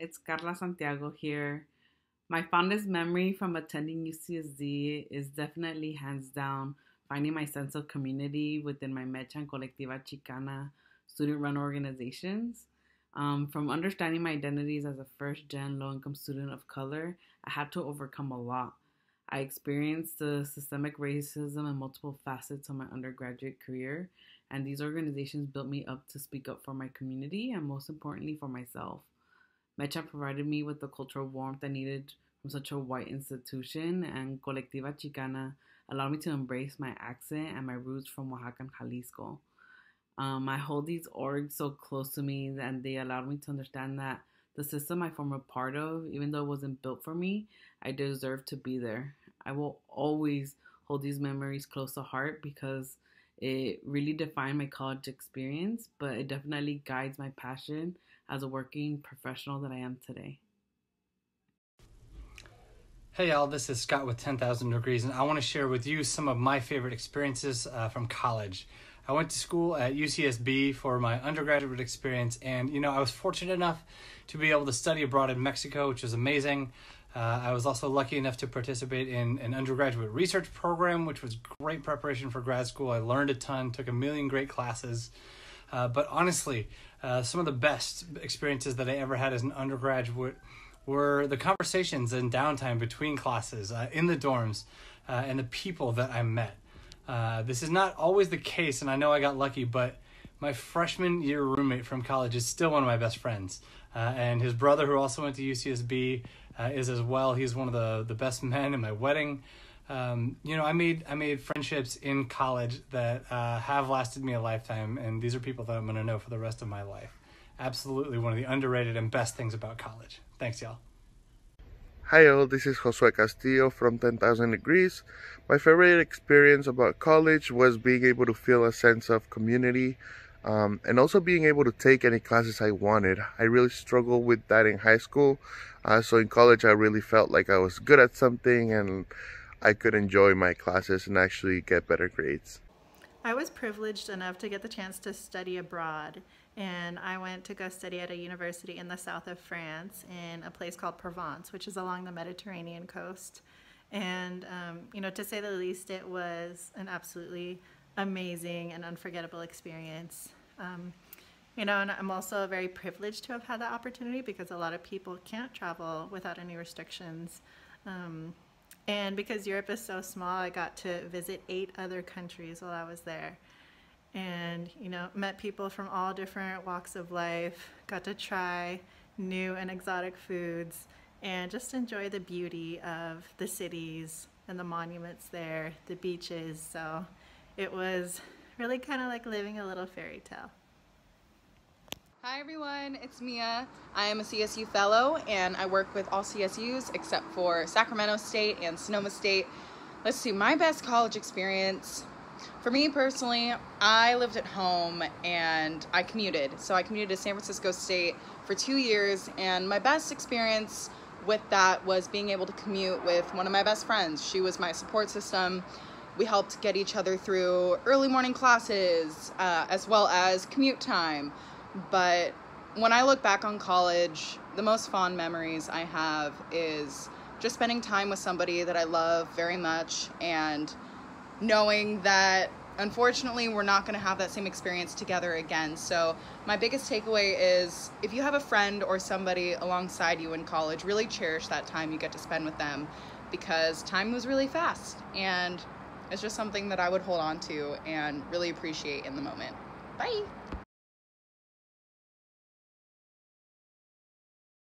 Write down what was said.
it's Carla Santiago here. My fondest memory from attending UCSD is definitely hands down finding my sense of community within my Mecha and Colectiva Chicana student run organizations. Um, from understanding my identities as a first gen low income student of color, I had to overcome a lot. I experienced the systemic racism and multiple facets of my undergraduate career, and these organizations built me up to speak up for my community and, most importantly, for myself. Mecha provided me with the cultural warmth I needed from such a white institution, and Colectiva Chicana allowed me to embrace my accent and my roots from Oaxaca and Jalisco. Um, I hold these orgs so close to me, and they allowed me to understand that the system I form a part of, even though it wasn't built for me, I deserve to be there. I will always hold these memories close to heart because it really defined my college experience, but it definitely guides my passion as a working professional that I am today. Hey y'all, this is Scott with 10,000 Degrees, and I want to share with you some of my favorite experiences uh, from college. I went to school at UCSB for my undergraduate experience, and you know, I was fortunate enough to be able to study abroad in Mexico, which was amazing. Uh, I was also lucky enough to participate in an undergraduate research program, which was great preparation for grad school. I learned a ton, took a million great classes. Uh, but honestly, uh, some of the best experiences that I ever had as an undergraduate were the conversations and downtime between classes uh, in the dorms uh, and the people that I met. Uh, this is not always the case, and I know I got lucky, but my freshman year roommate from college is still one of my best friends. Uh, and his brother, who also went to UCSB, uh, is as well. He's one of the, the best men in my wedding. Um, you know, I made I made friendships in college that uh, have lasted me a lifetime, and these are people that I'm going to know for the rest of my life. Absolutely, one of the underrated and best things about college. Thanks, y'all. Hi all, this is Josue Castillo from 10,000 Degrees. My favorite experience about college was being able to feel a sense of community um, and also being able to take any classes I wanted. I really struggled with that in high school, uh, so in college I really felt like I was good at something and I could enjoy my classes and actually get better grades. I was privileged enough to get the chance to study abroad and I went to go study at a university in the south of France in a place called Provence, which is along the Mediterranean coast. And, um, you know, to say the least, it was an absolutely amazing and unforgettable experience. Um, you know, and I'm also very privileged to have had that opportunity because a lot of people can't travel without any restrictions. Um, and because Europe is so small, I got to visit eight other countries while I was there. And you know met people from all different walks of life got to try new and exotic foods and just enjoy the beauty of the cities and the monuments there the beaches. So it was really kind of like living a little fairy tale Hi everyone, it's Mia. I am a CSU fellow and I work with all CSUs except for Sacramento State and Sonoma State. Let's see, my best college experience for me personally, I lived at home and I commuted. So I commuted to San Francisco State for two years, and my best experience with that was being able to commute with one of my best friends. She was my support system. We helped get each other through early morning classes uh, as well as commute time. But when I look back on college, the most fond memories I have is just spending time with somebody that I love very much and knowing that unfortunately we're not going to have that same experience together again. So, my biggest takeaway is if you have a friend or somebody alongside you in college, really cherish that time you get to spend with them because time moves really fast and it's just something that I would hold on to and really appreciate in the moment. Bye.